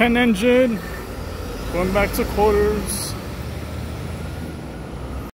10 engine. Going back to quarters.